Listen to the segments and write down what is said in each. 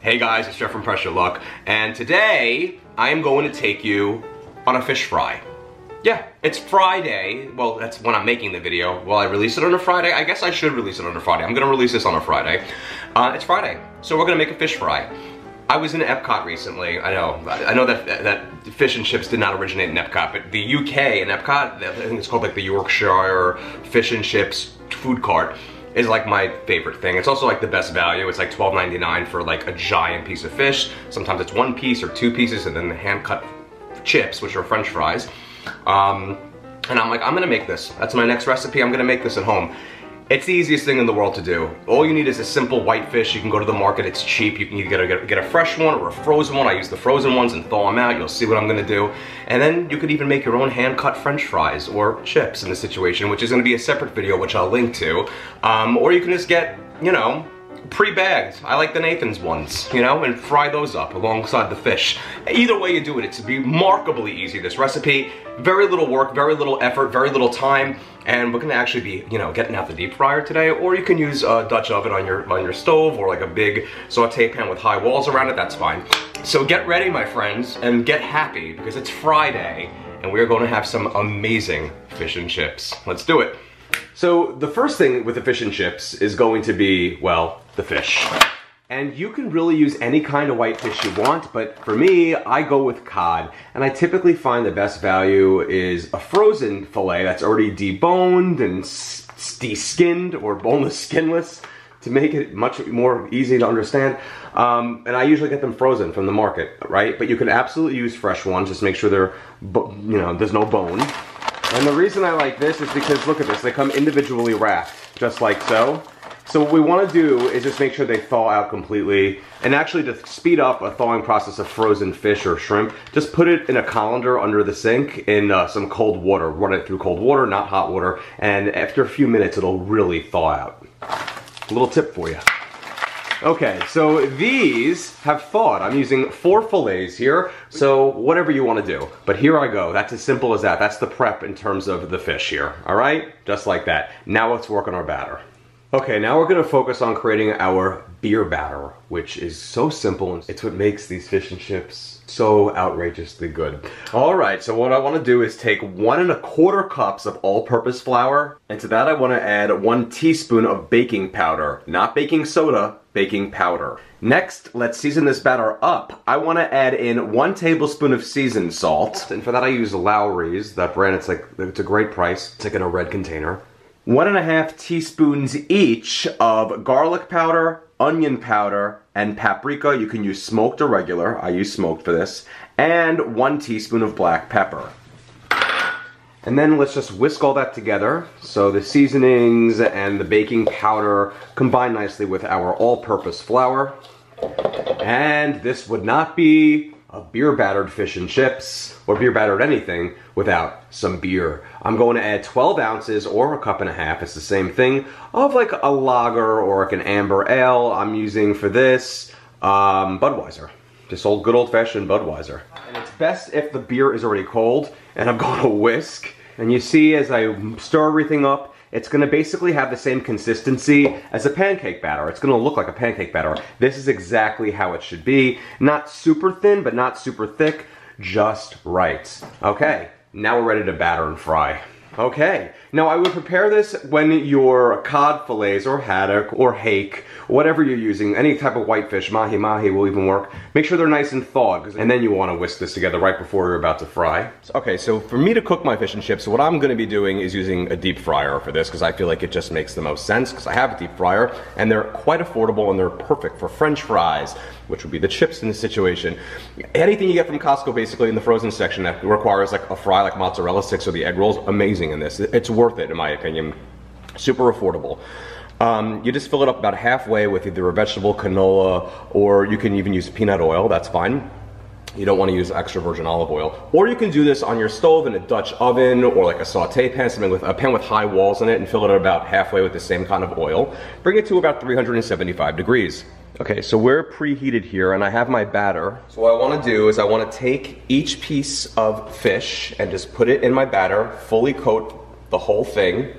Hey guys, it's Jeff from Pressure Luck, and today I am going to take you on a fish fry. Yeah, it's Friday. Well, that's when I'm making the video. Will I release it on a Friday? I guess I should release it on a Friday. I'm gonna release this on a Friday. Uh, it's Friday, so we're gonna make a fish fry. I was in Epcot recently. I know. I know that that fish and chips did not originate in Epcot, but the UK in Epcot, I think it's called like the Yorkshire Fish and Chips food cart is like my favorite thing. It's also like the best value. It's like $12.99 for like a giant piece of fish. Sometimes it's one piece or two pieces and then the hand cut chips, which are french fries. Um, and I'm like, I'm gonna make this. That's my next recipe. I'm gonna make this at home. It's the easiest thing in the world to do. All you need is a simple white fish. You can go to the market, it's cheap. You can either get a, get a fresh one or a frozen one. I use the frozen ones and thaw them out. You'll see what I'm gonna do. And then you could even make your own hand-cut french fries or chips in this situation, which is gonna be a separate video, which I'll link to. Um, or you can just get, you know, pre-bagged. I like the Nathan's ones, you know, and fry those up alongside the fish. Either way you do it, it's remarkably easy, this recipe. Very little work, very little effort, very little time, and we're gonna actually be, you know, getting out the deep fryer today, or you can use a Dutch oven on your, on your stove, or like a big saute pan with high walls around it, that's fine. So get ready, my friends, and get happy, because it's Friday, and we're gonna have some amazing fish and chips. Let's do it. So the first thing with the fish and chips is going to be, well, the fish. And you can really use any kind of white fish you want, but for me, I go with cod. And I typically find the best value is a frozen filet that's already deboned and de-skinned or boneless, skinless to make it much more easy to understand. Um, and I usually get them frozen from the market, right? But you can absolutely use fresh ones, just make sure they're, you know, there's no bone. And the reason I like this is because, look at this, they come individually wrapped, just like so. So what we want to do is just make sure they thaw out completely. And actually to speed up a thawing process of frozen fish or shrimp, just put it in a colander under the sink in uh, some cold water. Run it through cold water, not hot water. And after a few minutes, it'll really thaw out. A little tip for you. Okay, so these have thawed. I'm using four fillets here, so whatever you want to do. But here I go. That's as simple as that. That's the prep in terms of the fish here. All right? Just like that. Now let's work on our batter. Okay, now we're gonna focus on creating our beer batter, which is so simple. And it's what makes these fish and chips so outrageously good. All right, so what I wanna do is take one and a quarter cups of all-purpose flour, and to that I wanna add one teaspoon of baking powder. Not baking soda, baking powder. Next, let's season this batter up. I wanna add in one tablespoon of seasoned salt, and for that I use Lawry's, that brand, it's like, it's a great price. It's like in a red container one and a half teaspoons each of garlic powder, onion powder, and paprika. You can use smoked or regular. I use smoked for this. And one teaspoon of black pepper. And then let's just whisk all that together. So the seasonings and the baking powder combine nicely with our all-purpose flour. And this would not be a beer battered fish and chips or beer battered anything without some beer. I'm going to add 12 ounces or a cup and a half, it's the same thing, of like a lager or like an amber ale. I'm using for this um, Budweiser. Just old good old fashioned Budweiser. And it's best if the beer is already cold and I'm going to whisk. And you see as I stir everything up, it's gonna basically have the same consistency as a pancake batter. It's gonna look like a pancake batter. This is exactly how it should be. Not super thin, but not super thick, just right. Okay, now we're ready to batter and fry. Okay, now I would prepare this when your cod fillets or haddock or hake, whatever you're using, any type of whitefish, mahi-mahi will even work. Make sure they're nice and thawed, and then you want to whisk this together right before you're about to fry. Okay, so for me to cook my fish and chips, what I'm going to be doing is using a deep fryer for this, because I feel like it just makes the most sense, because I have a deep fryer, and they're quite affordable, and they're perfect for french fries, which would be the chips in this situation. Anything you get from Costco, basically, in the frozen section that requires like a fry, like mozzarella sticks or the egg rolls, amazing in this. It's worth it, in my opinion. Super affordable. Um, you just fill it up about halfway with either a vegetable canola or you can even use peanut oil, that's fine. You don't want to use extra virgin olive oil. Or you can do this on your stove in a Dutch oven or like a saute pan, something with a pan with high walls in it and fill it about halfway with the same kind of oil. Bring it to about 375 degrees. Okay, so we're preheated here and I have my batter. So what I wanna do is I wanna take each piece of fish and just put it in my batter, fully coat the whole thing,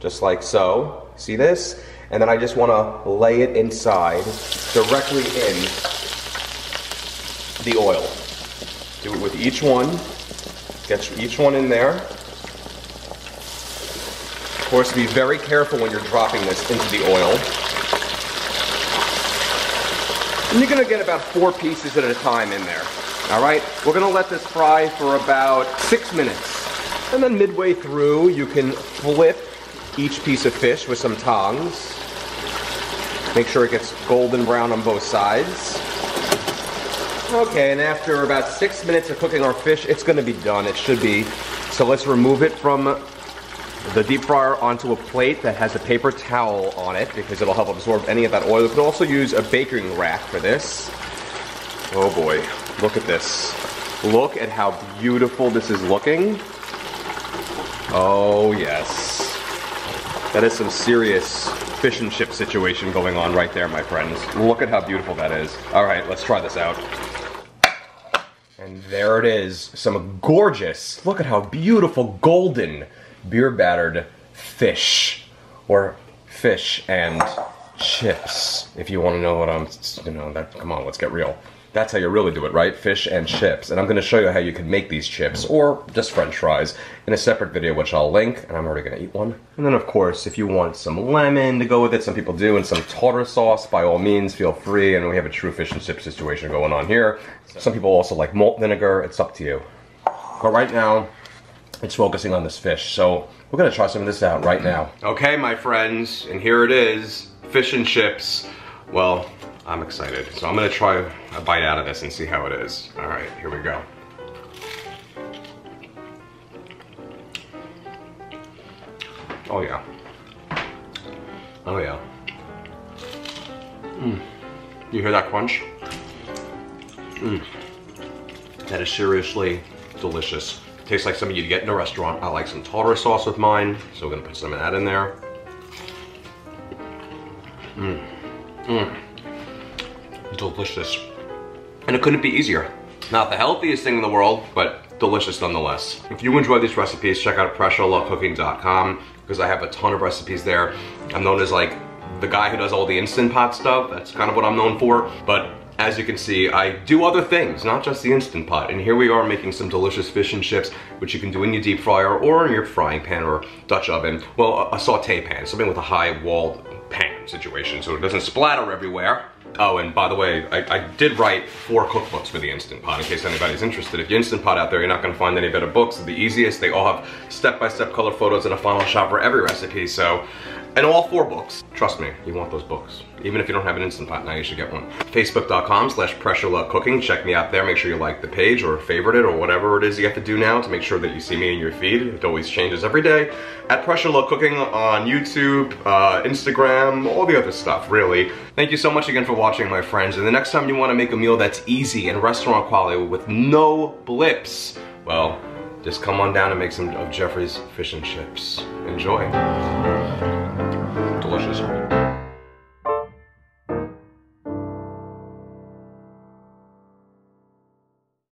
just like so. See this? and then I just wanna lay it inside, directly in the oil. Do it with each one. Get each one in there. Of course, be very careful when you're dropping this into the oil. And you're gonna get about four pieces at a time in there. All right, we're gonna let this fry for about six minutes. And then midway through, you can flip each piece of fish with some tongs. Make sure it gets golden brown on both sides. Okay, and after about six minutes of cooking our fish, it's gonna be done. It should be. So let's remove it from the deep fryer onto a plate that has a paper towel on it because it'll help absorb any of that oil. You can also use a baking rack for this. Oh boy, look at this. Look at how beautiful this is looking. Oh yes. That is some serious fish and chip situation going on right there, my friends. Look at how beautiful that is. All right, let's try this out. And there it is, some gorgeous, look at how beautiful golden beer battered fish or fish and chips. If you want to know what I'm, you know, that, come on, let's get real. That's how you really do it, right? Fish and chips. And I'm gonna show you how you can make these chips, or just french fries, in a separate video, which I'll link, and I'm already gonna eat one. And then of course, if you want some lemon to go with it, some people do, and some tartar sauce, by all means, feel free, and we have a true fish and chip situation going on here. Some people also like malt vinegar, it's up to you. But right now, it's focusing on this fish, so we're gonna try some of this out right now. Okay, my friends, and here it is, fish and chips. Well, I'm excited. So I'm gonna try a bite out of this and see how it is. All right, here we go. Oh yeah. Oh yeah. Mm. You hear that crunch? Mm. That is seriously delicious. Tastes like something you'd get in a restaurant. I like some tartar sauce with mine, so we're gonna put some of that in there. Mmm. Mmm delicious. And it couldn't be easier. Not the healthiest thing in the world, but delicious nonetheless. If you enjoy these recipes, check out pressureluckcooking.com because I have a ton of recipes there. I'm known as like the guy who does all the Instant Pot stuff. That's kind of what I'm known for. But as you can see, I do other things, not just the Instant Pot. And here we are making some delicious fish and chips, which you can do in your deep fryer or in your frying pan or Dutch oven. Well, a, saute pan, something with a high walled pan situation so it doesn't splatter everywhere. Oh, and by the way, I, I, did write four cookbooks for the Instant Pot in case anybody's interested. If you Instant Pot out there, you're not gonna find any better books. They're the easiest. They all have step-by-step -step color photos and a final shot for every recipe. So and all four books. Trust me, you want those books. Even if you don't have an Instant Pot now, you should get one. Facebook.com slash Cooking. Check me out there. Make sure you like the page or favorite it or whatever it is you have to do now to make sure that you see me in your feed. It always changes every day. At Pressure Luck Cooking on YouTube, uh, Instagram, all the other stuff, really. Thank you so much again for watching, my friends. And the next time you want to make a meal that's easy and restaurant quality with no blips, well, just come on down and make some of Jeffrey's fish and chips. Enjoy. 是什么？